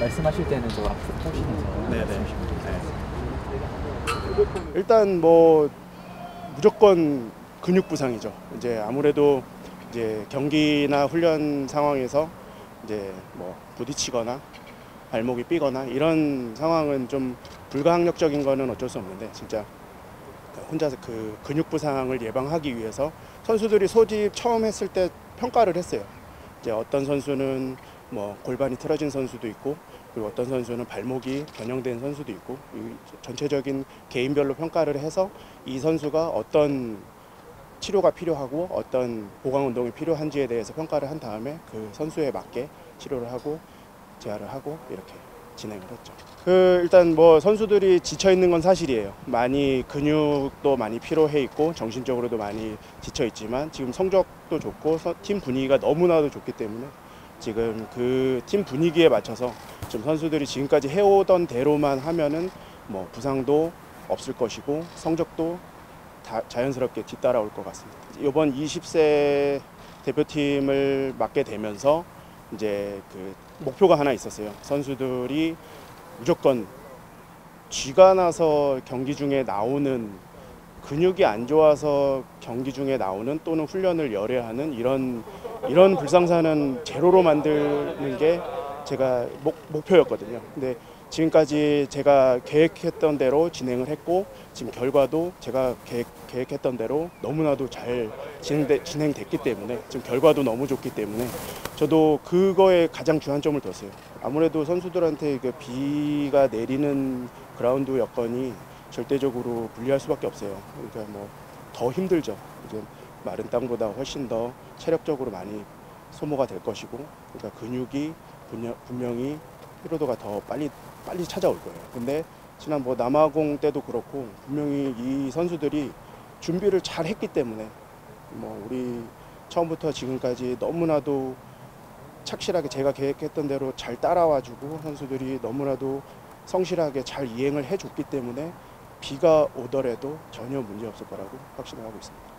말씀하실 때는 저 앞으로 보시면서 네네. 말씀하시면 돼요. 일단 뭐 무조건 근육 부상이죠. 이제 아무래도 이제 경기나 훈련 상황에서 이제 뭐 부딪히거나 발목이 삐거나 이런 상황은 좀 불가항력적인 거는 어쩔 수 없는데 진짜 혼자서 그 근육 부상을 예방하기 위해서 선수들이 소집 처음 했을 때 평가를 했어요. 이제 어떤 선수는 뭐 골반이 틀어진 선수도 있고 그리고 어떤 선수는 발목이 변형된 선수도 있고 이 전체적인 개인별로 평가를 해서 이 선수가 어떤 치료가 필요하고 어떤 보강 운동이 필요한지에 대해서 평가를 한 다음에 그 선수에 맞게 치료를 하고 재활을 하고 이렇게 진행을 했죠. 그 일단 뭐 선수들이 지쳐 있는 건 사실이에요. 많이 근육도 많이 피로해 있고 정신적으로도 많이 지쳐 있지만 지금 성적도 좋고 서- 팀 분위기가 너무나도 좋기 때문에 지금 그 팀 분위기에 맞춰서 좀 선수들이 지금까지 해오던 대로만 하면은 뭐 부상도 없을 것이고 성적도 다 자연스럽게 뒤따라올 것 같습니다. 이번 20세 대표팀을 맡게 되면서 이제 그 목표가 하나 있었어요. 선수들이 무조건 쥐가 나서 경기 중에 나오는 근육이 안 좋아서 경기 중에 나오는 또는 훈련을 열애하는 이런 이런 불상사는 제로로 만드는 게 제가 목, 목표였거든요. 근데 지금까지 제가 계획했던 대로 진행을 했고 지금 결과도 제가 계획, 계획했던 대로 너무나도 잘 진행돼, 진행됐기 때문에 지금 결과도 너무 좋기 때문에 저도 그거에 가장 주안점을 뒀어요. 아무래도 선수들한테 그 비가 내리는 그라운드 여건이 절대적으로 불리할 수밖에 없어요. 그러니까 뭐 더 힘들죠. 이제 마른 땅보다 훨씬 더 체력적으로 많이 소모가 될 것이고, 그러니까 근육이 분명- 분명히 피로도가 더 빨리 빨리 찾아올 거예요. 근데 지난 뭐 남아공 때도 그렇고 분명히 이 선수들이 준비를 잘 했기 때문에 뭐 우리 처음부터 지금까지 너무나도 착실하게 제가 계획했던 대로 잘 따라와주고 선수들이 너무나도 성실하게 잘 이행을 해줬기 때문에 비가 오더라도 전혀 문제 없을 거라고 확신을 하고 있습니다.